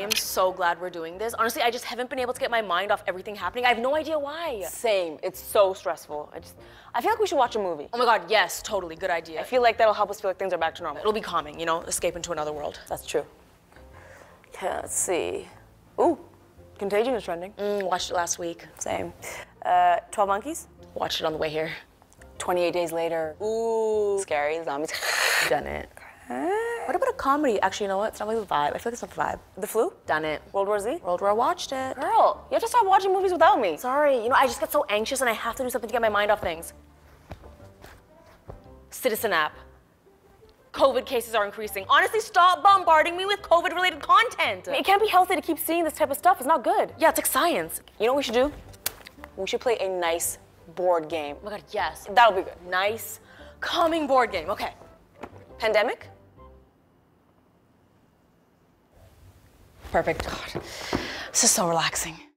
am so glad we're doing this. Honestly, I just haven't been able to get my mind off everything happening. I have no idea why. Same. It's so stressful. I just, I feel like we should watch a movie. Oh my god, yes, totally, good idea. I feel like that'll help us feel like things are back to normal. It'll be calming, you know, escape into another world. That's true. Yeah, let's see. Ooh, Contagion is trending. Mm, watched it last week. Same. Uh, 12 Monkeys? Watched it on the way here. 28 Days Later. Ooh. Scary, zombies. Done it. What about a comedy? Actually, you know what? It's not really the vibe. I feel like it's not the vibe. The Flu? Done it. World War Z? World War I watched it. Girl, you have to stop watching movies without me. Sorry, you know, I just get so anxious and I have to do something to get my mind off things. Citizen app. COVID cases are increasing. Honestly, stop bombarding me with COVID related content. It can't be healthy to keep seeing this type of stuff. It's not good. Yeah, it's like science. You know what we should do? We should play a nice board game. Oh my god, yes. That'll be good. Nice, calming board game. Okay. Pandemic? Perfect. God, this is so relaxing.